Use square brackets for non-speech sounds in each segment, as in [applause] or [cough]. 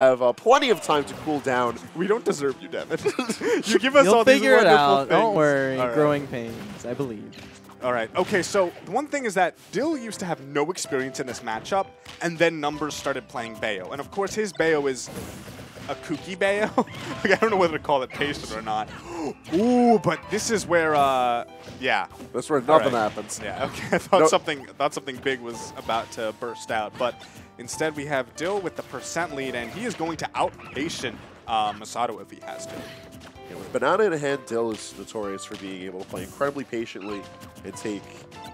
have uh, plenty of time to cool down. We don't deserve you, Devin. [laughs] you give us You'll all these figure it wonderful out. Don't worry. All right. Growing pains, I believe. All right. Okay, so the one thing is that Dill used to have no experience in this matchup, and then Numbers started playing Bayo. And of course, his Bayo is a kooky Bayo. [laughs] like, I don't know whether to call it patient or not. [gasps] Ooh, but this is where, uh, yeah. That's where nothing right. happens. Yeah, okay. [laughs] I thought No. something thought something big was about to burst out, but instead we have Dill with the percent lead, and he is going to outpatient uh, Masato if he has to. Yeah, with Banana in hand, Dill is notorious for being able to play incredibly patiently and take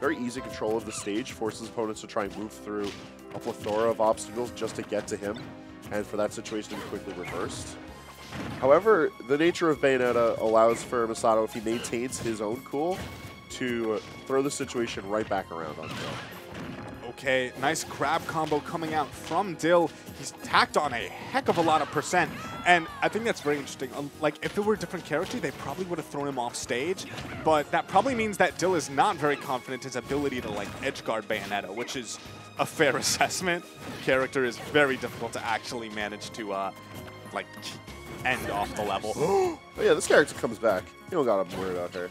very easy control of the stage, forces opponents to try and move through a plethora of obstacles just to get to him, and for that situation to be quickly reversed. However, the nature of Bayonetta allows for Masato, if he maintains his own cool, to throw the situation right back around on Dill. Okay, nice grab combo coming out from Dill. He's tacked on a heck of a lot of percent, and I think that's very interesting. Um, Like, if it were a different character, they probably would have thrown him off stage, but that probably means that Dill is not very confident in his ability to, like, edge guard Bayonetta, which is a fair [laughs] assessment. Character is very difficult to actually manage to, uh, like, end off the level. [gasps] oh, yeah, this character comes back. You don't gotta worry about her.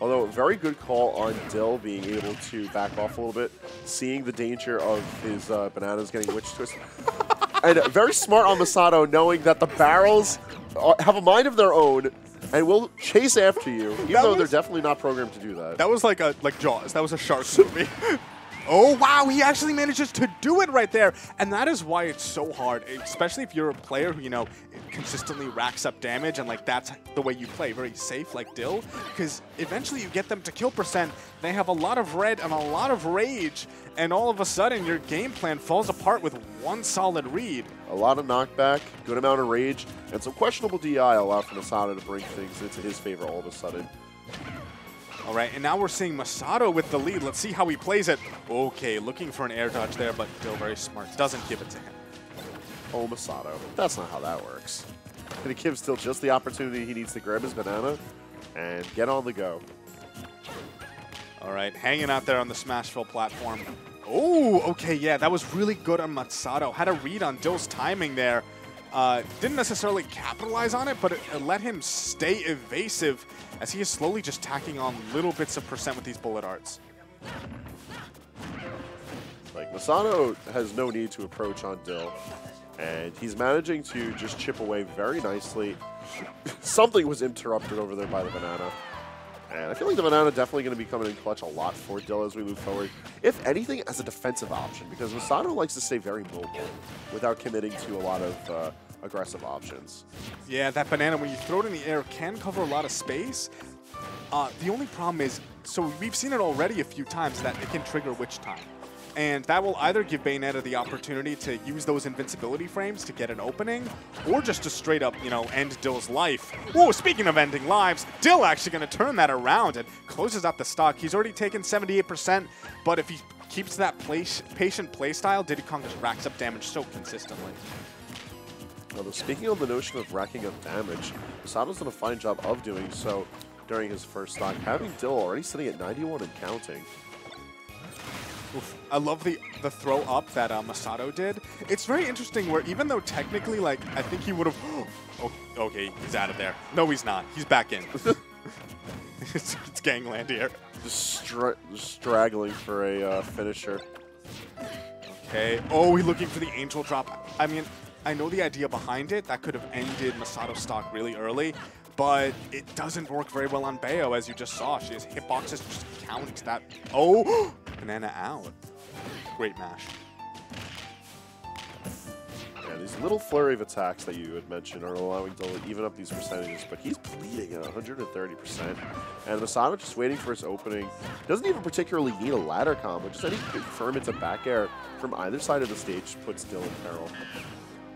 Although, very good call on Dill being able to back off a little bit, seeing the danger of his uh, bananas getting witch twisted. [laughs] and very smart on Masato, knowing that the barrels are, have a mind of their own and will chase after you, even That though was- they're definitely not programmed to do that. That was like a like Jaws. That was a shark movie. [laughs] oh wow, he actually manages to do it right there, and that is why it's so hard, especially if you're a player who you know consistently racks up damage and like that's the way you play, very safe like Dill, because eventually you get them to kill percent. They have a lot of red and a lot of rage, and all of a sudden your game plan falls apart with one solid read. A lot of knockback, good amount of rage, and some questionable DI allow for Masato to bring things into his favor all of a sudden. All right, and now we're seeing Masato with the lead. Let's see how he plays it. Okay, looking for an air dodge there, but Dill very smart. Doesn't give it to him. Oh, Masato. That's not how that works. And he gives Dill just the opportunity he needs to grab his banana and get on the go. All right, hanging out there on the Smashville platform. Oh, okay, yeah, that was really good on Masato. Had a read on Dill's timing there. Uh, didn't necessarily capitalize on it, but it, it let him stay evasive as he is slowly just tacking on little bits of percent with these bullet arts. Like, Masato has no need to approach on Dill, and he's managing to just chip away very nicely. [laughs] Something was interrupted over there by the banana. And I feel like the banana definitely going to be coming in clutch a lot for Dill as we move forward. If anything, as a defensive option, because Masato likes to stay very mobile without committing to a lot of uh, aggressive options. Yeah, that banana, when you throw it in the air, can cover a lot of space. Uh, the only problem is, so we've seen it already a few times that it can trigger Witch Time. And that will either give Bayonetta the opportunity to use those invincibility frames to get an opening, or just to straight up, you know, end Dill's life. Whoa, speaking of ending lives, Dill actually going to turn that around and closes out the stock. He's already taken 78%, but if he keeps that place, patient playstyle, Diddy Kong just racks up damage so consistently. Although speaking on the notion of racking up damage, Masato's done a fine job of doing so during his first stock, having Dill already sitting at 91 and counting. I love the the throw up that uh, Masato did. It's very interesting where even though technically, like, I think he would have. [gasps] Oh, okay, he's out of there. No, he's not. He's back in. [laughs] it's, it's gangland here. Just, stra- just straggling for a uh, finisher. Okay. Oh, he's looking for the angel drop. I mean, I know the idea behind it. That could have ended Masato's stock really early, but it doesn't work very well on Bayo, as you just saw. She has hitboxes just count that. Oh, [gasps] banana out. Great mash. Yeah, these little flurry of attacks that you had mentioned are allowing to even up these percentages, but he's bleeding at 130%. And Masato just waiting for his opening. Doesn't even particularly need a ladder combo, just any confirm into back air from either side of the stage puts Dill in peril.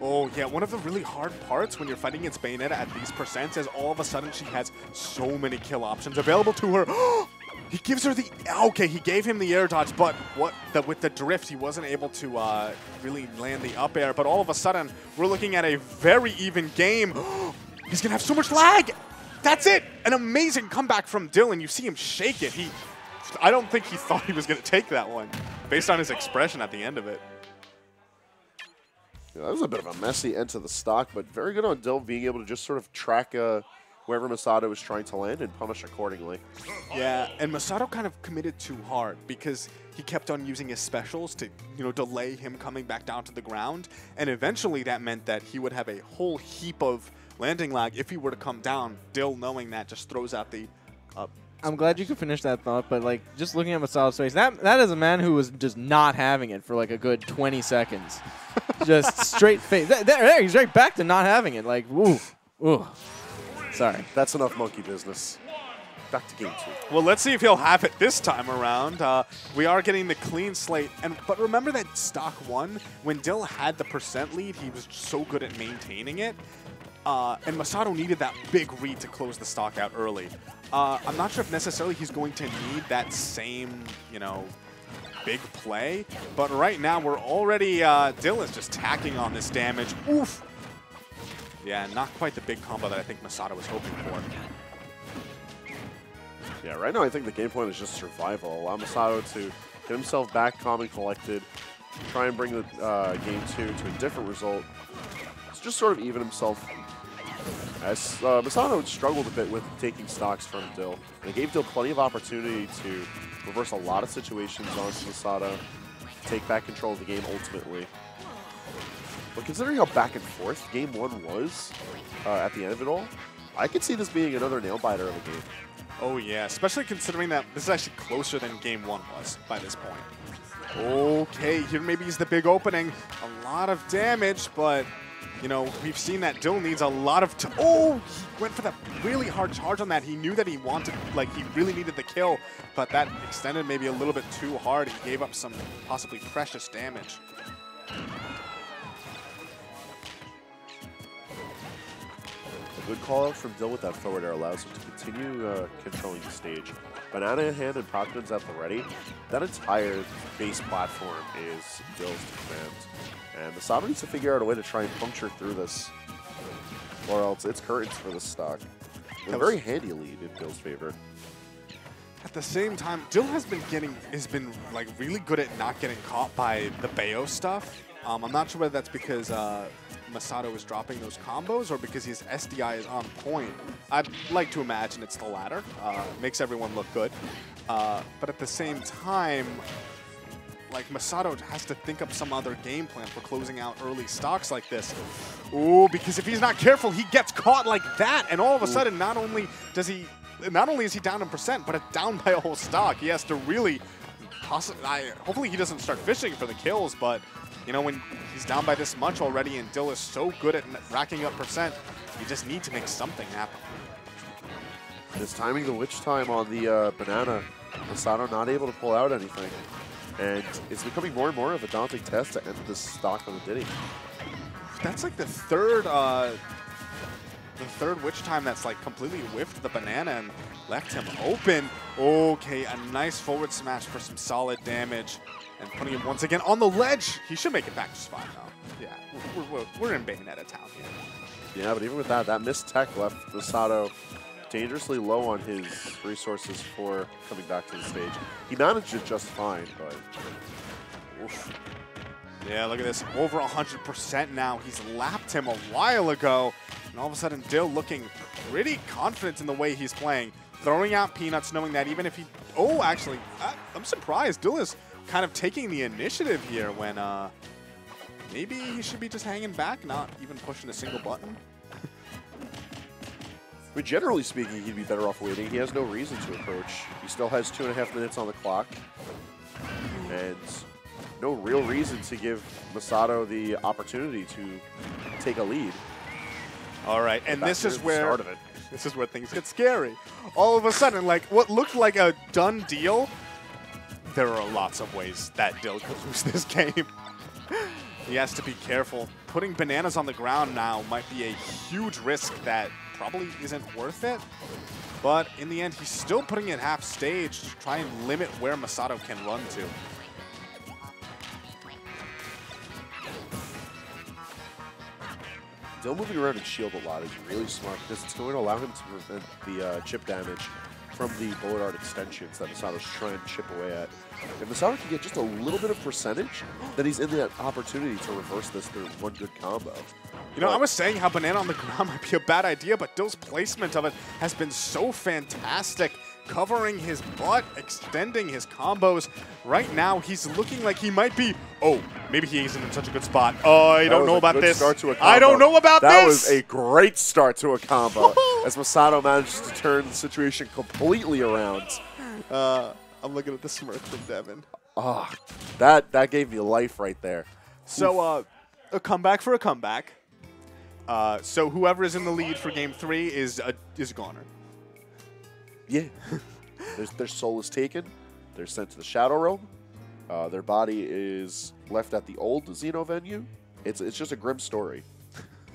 Oh, yeah, one of the really hard parts when you're fighting against Bayonetta at these percents is all of a sudden she has so many kill options available to her. [gasps] Oh, he gives her the... Okay, he gave him the air dodge, but what the, with the drift, he wasn't able to uh, really land the up air. But all of a sudden, we're looking at a very even game. [gasps] He's going to have so much lag. That's it. An amazing comeback from Dylan. You see him shake it. He... I don't think he thought he was going to take that one, based on his expression at the end of it. Yeah, that was a bit of a messy end to the stock, but very good on Dill being able to just sort of track uh, wherever Masato was trying to land and punish accordingly. Yeah, and Masato kind of committed too hard because he kept on using his specials to, you know, delay him coming back down to the ground. And eventually that meant that he would have a whole heap of landing lag if he were to come down. Dill, knowing that, just throws out the uh, I'm glad you could finish that thought, but like just looking at Masato's face, that that is a man who was just not having it for like a good 20 seconds, [laughs] just straight face. There, there, he's right back to not having it. Like, ooh, ooh. Sorry. That's enough monkey business. Back to game two. Well, let's see if he'll have it this time around. Uh, we are getting the clean slate, and but remember that stock one when Dill had the percent lead, he was so good at maintaining it. Uh, and Masato needed that big read to close the stock out early. Uh, I'm not sure if necessarily he's going to need that same, you know, big play. But right now, we're already, uh, is just tacking on this damage. Oof! Yeah, not quite the big combo that I think Masato was hoping for. Yeah, right now I think the game plan is just survival. Allow Masato to get himself back calm and collected, try and bring the uh, game two to a different result. Just sort of even himself as uh, Masato struggled a bit with taking stocks from Dill. And it gave Dill plenty of opportunity to reverse a lot of situations onto Masato, take back control of the game ultimately. But considering how back and forth game one was uh, at the end of it all, I could see this being another nail-biter of a game. Oh yeah, especially considering that this is actually closer than game one was by this point. Okay, here maybe is the big opening. A lot of damage, but you know, we've seen that Dill needs a lot of. oh, he went for that really hard charge on that. He knew that he wanted, like, he really needed the kill, but that extended maybe a little bit too hard. He gave up some possibly precious damage. Good call out from Dill with that forward air allows him to continue uh, controlling the stage. Banana in hand and Proctons at the ready. That entire base platform is Dill's command. And Masato needs to figure out a way to try and puncture through this, or else it's curtains for the stock. a very handy lead in Dill's favor. At the same time, Dill has been getting has been like really good at not getting caught by the Bayo stuff. Um, I'm not sure whether that's because uh, Masato is dropping those combos or because his SDI is on point. I'd like to imagine it's the latter. Uh, makes everyone look good. Uh, but at the same time, like Masato has to think up some other game plan for closing out early stocks like this. Ooh, because if he's not careful, he gets caught like that, and all of a sudden, not only does he, not only is he down in percent, but it's down by a whole stock. He has to really, possibly, hopefully he doesn't start fishing for the kills, but you know, when he's down by this much already and Dill is so good at racking up percent, you just need to make something happen. Just timing the witch time on the uh, banana. Masato not able to pull out anything. And it's becoming more and more of a daunting test to end this stock on the Diddy. That's like the third uh, the third witch time that's like completely whiffed the banana and left him open. Okay, a nice forward smash for some solid damage. And putting him once again on the ledge. He should make it back just fine, though. Yeah, we're, we're, we're in Bayonetta town here. Yeah, but even with that, that missed tech left Masato dangerously low on his resources for coming back to the stage. He managed it just fine, but... Oof. Yeah, look at this. Over 100% now. He's lapped him a while ago. And all of a sudden, Dill looking pretty confident in the way he's playing. Throwing out Peanuts, knowing that even if he... Oh, actually, I, I'm surprised. Dill is kind of taking the initiative here when uh, maybe he should be just hanging back, not even pushing a single button. But generally speaking, he'd be better off waiting. He has no reason to approach. He still has two and a half minutes on the clock. And no real reason to give Masato the opportunity to take a lead. All right, and this is where this is where things get scary. All of a sudden, like what looked like a done deal, there are lots of ways that Dill could [laughs] lose this game. he has to be careful. Putting bananas on the ground now might be a huge risk that probably isn't worth it. But in the end, he's still putting it half stage to try and limit where Masato can run to. Dill moving around and shield a lot is really smart because it's going to allow him to prevent the uh, chip damage from the bullet art extensions that Masato's trying to chip away at. If Masato can get just a little bit of percentage, then he's in that opportunity to reverse this through one good combo. You know, I was saying how banana on the ground [laughs] might be a bad idea, but Dill's placement of it has been so fantastic. Covering his butt, extending his combos. Right now, he's looking like he might be. Oh, maybe he isn't in such a good spot. Oh, I That don't know about this. Start to a I don't know about that this. was a great start to a combo [laughs] as Masato manages to turn the situation completely around. Uh, I'm looking at the smirk from Devin. Ah, that that gave me life right there. So, uh, a comeback for a comeback. Uh, so whoever is in the lead for game three is a, is a goner. Yeah, their, their soul is taken. They're sent to the Shadow Realm. Uh, their body is left at the old Xeno venue. It's it's just a grim story.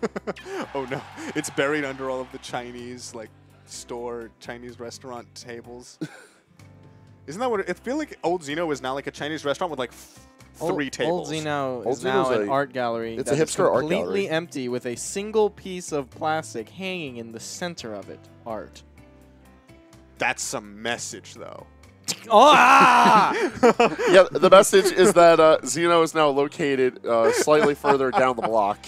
[laughs] oh no, it's buried under all of the Chinese like store Chinese restaurant tables. [laughs] Isn't that what it, it feel like? Old Xeno is now like a Chinese restaurant with like f- three old, tables. Old Xeno Old is now an a- art gallery. it's a hipster art gallery. completely empty with a single piece of plastic hanging in the center of it. Art. That's some message though. Oh, ah! Yeah, the message is that uh, Xeno is now located uh, slightly further down the block.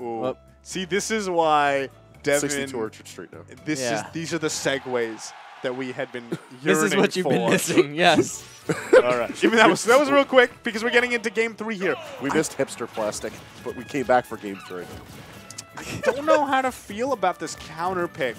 Ooh. Well- See, this is why Devin. 62 Orchard Street now. This Yeah. is these are the segues that we had been. [laughs] this is what you've been missing. Yes. [laughs] All right, even that was that was real quick because we're getting into game three here. We missed hipster plastic, but we came back for game three. I don't know how to feel about this counter pick.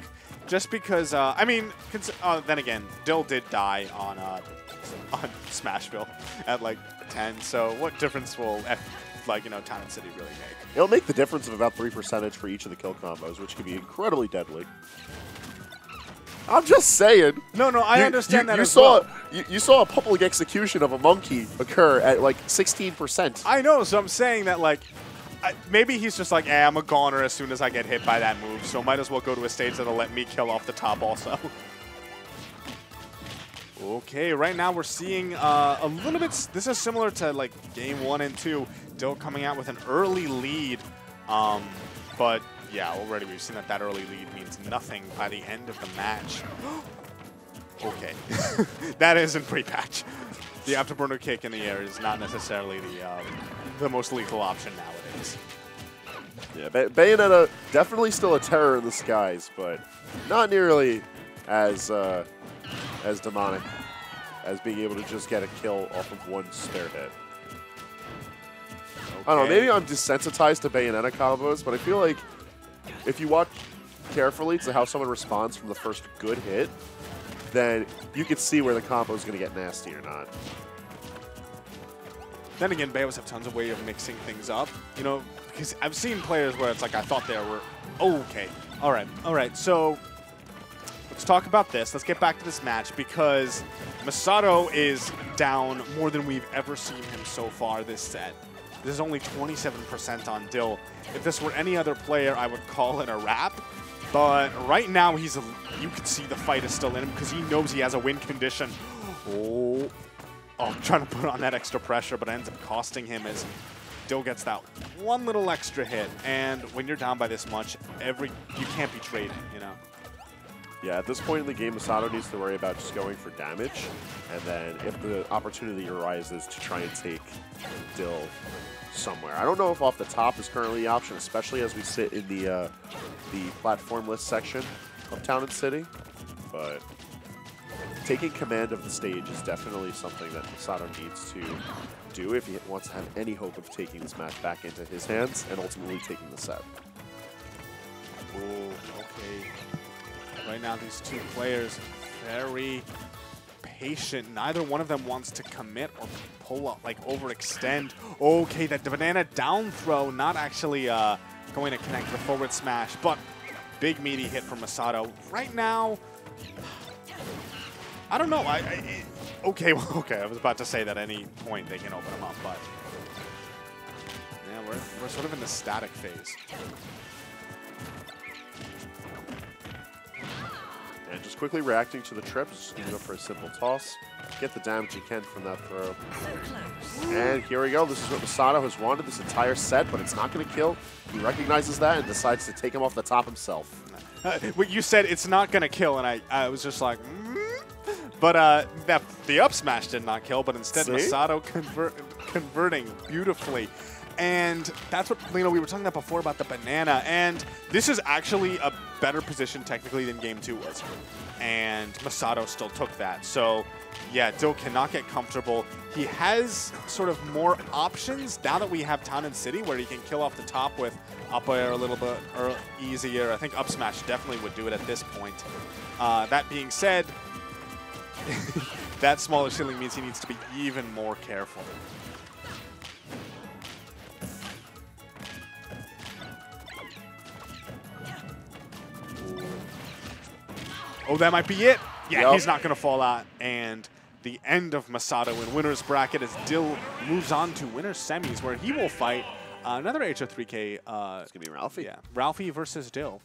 Just because, uh, I mean, cons- uh, then again, Dill did die on uh, [laughs] on Smashville at like 10. So what difference will F, like you know Town and City really make? It'll make the difference of about three percentage for each of the kill combos, which can be incredibly deadly. I'm just saying. No, no, I You- understand you, that you saw, well. You, you saw a public execution of a monkey occur at like 16%. I know, so I'm saying that like. Maybe he's just like, eh, I'm a goner as soon as I get hit by that move, so might as well go to a stage that'll let me kill off the top also. [laughs] Okay, right now we're seeing uh, a little bit. This is similar to like game one and two. Dill coming out with an early lead, um, but yeah, already we've seen that that early lead means nothing by the end of the match. [gasps] okay, [laughs] that isn't pre-patch. The afterburner kick in the air is not necessarily the um, the most lethal option nowadays. Yeah, Bay- Bayonetta definitely still a terror in the skies, but not nearly as uh, as demonic as being able to just get a kill off of one spare hit. I don't know, maybe I'm desensitized to Bayonetta combos, but I feel like if you watch carefully to how someone responds from the first good hit, then you can see where the combo is going to get nasty or not. Then again, Bayos have tons of way of mixing things up. You know, because I've seen players where it's like I thought they were okay. All right, all right. So let's talk about this. Let's get back to this match because Masato is down more than we've ever seen him so far this set. This is only 27% on Dill. If this were any other player, I would call it a wrap. But right now, he's a, you can see the fight is still in him because he knows he has a win condition. Oh, Oh, trying to put on that extra pressure, but it ends up costing him as Dill gets that one little extra hit. And when you're down by this much, every you can't be trading, you know. Yeah, at this point in the game, Masato needs to worry about just going for damage, and then if the opportunity arises to try and take Dill somewhere. I don't know if off the top is currently the option, especially as we sit in the uh, the platformless section of Town and City, but taking command of the stage is definitely something that Masato needs to do if he wants to have any hope of taking this match back into his hands and ultimately taking the set. Okay. Right now, these two players very patient. Neither one of them wants to commit or pull up, like overextend. Okay, that banana down throw, not actually uh, going to connect the forward smash, but big meaty hit from Masato. Right now, I don't know. I, I okay, [laughs] well, okay. I was about to say that at any point they can open them up, but yeah, we're we're sort of in the static phase. And just quickly reacting to the trips, just gonna go for a simple toss. Get the damage you can from that throw. And here we go. This is what Masato has wanted this entire set, but it's not going to kill. He recognizes that and decides to take him off the top himself. [laughs] Uh, what you said, it's not going to kill, and I, I was just like, mm? But uh, that the up smash did not kill, but instead See? Masato convert, converting beautifully. And that's what, you know, we were talking about before about the banana. And this is actually a better position technically than game two was. And Masato still took that. So, yeah, Dill cannot get comfortable. He has sort of more options now that we have Town and City where he can kill off the top with up air a little bit or easier. I think up smash definitely would do it at this point. Uh, that being said, [laughs] that smaller ceiling means he needs to be even more careful. Oh, that might be it. Yeah, Yup. he's not going to fall out. And the end of Masato in winner's bracket as Dill moves on to winner's semis where he will fight uh, another HO3K. Uh, It's going to be Ralphie. yeah, Ralphie versus Dill.